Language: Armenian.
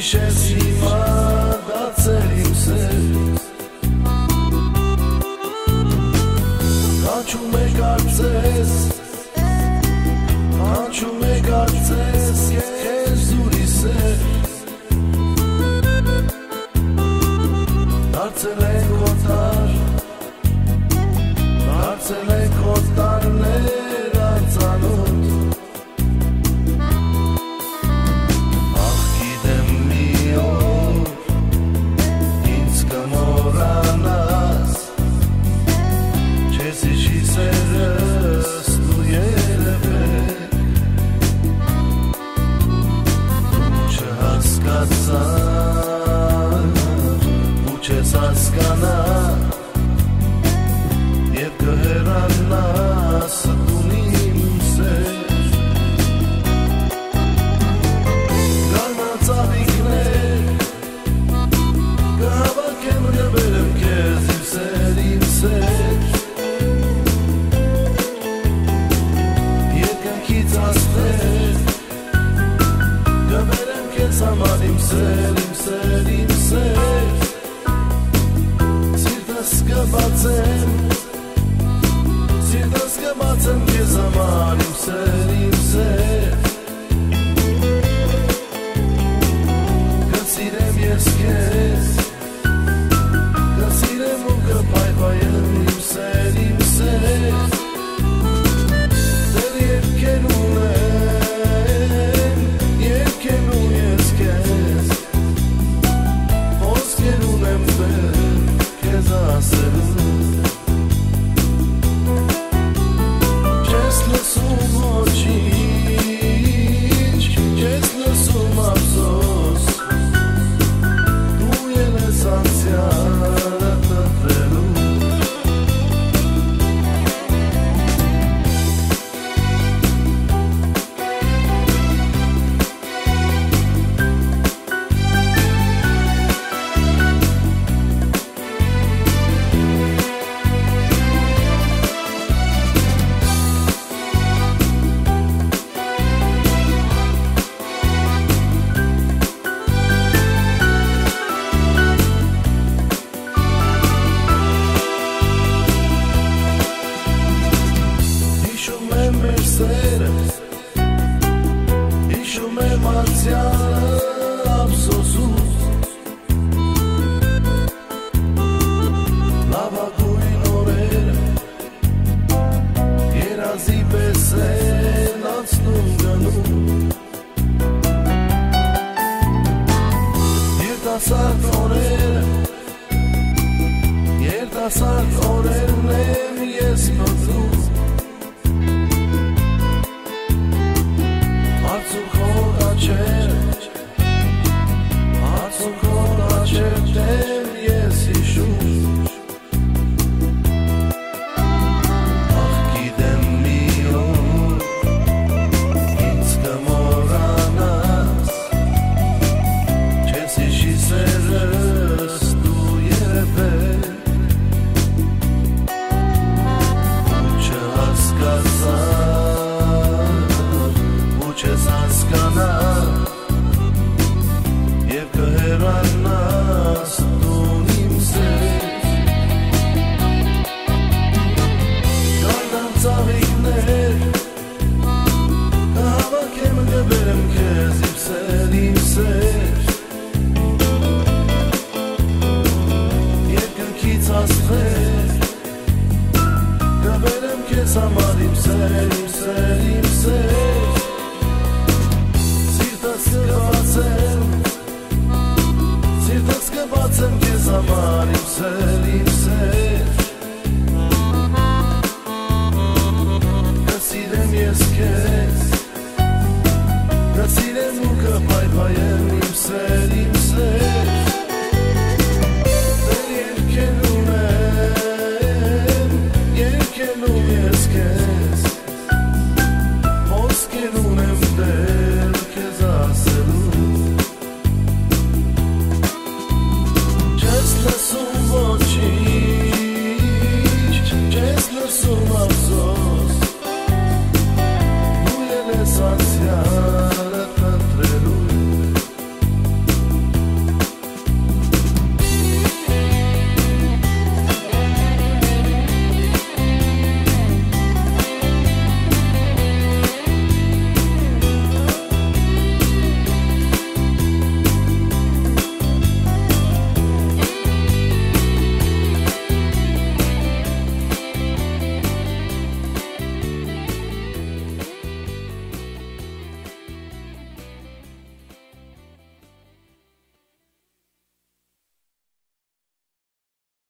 հիշես հիմա դացել իմ սեր Կանչում է կարծես Կանչում է կարծես չես հասկանա Եվ կհերանաս տուն իմ սեր Կանաց ավիքներ Կհավակեմ նվերեմ կեզ իմ սեր, իմ սեր Երկնքից աստեր Կվերեմ կեզ համար իմ սեր կբացեմ Սիրտս կբացեմ քեզ համար իմ սեր իմ սեր երդասարդ օրեր երդասարդ օրերն եմ ես մտնում Արցունքով աչեր Արցունքով աչեր Because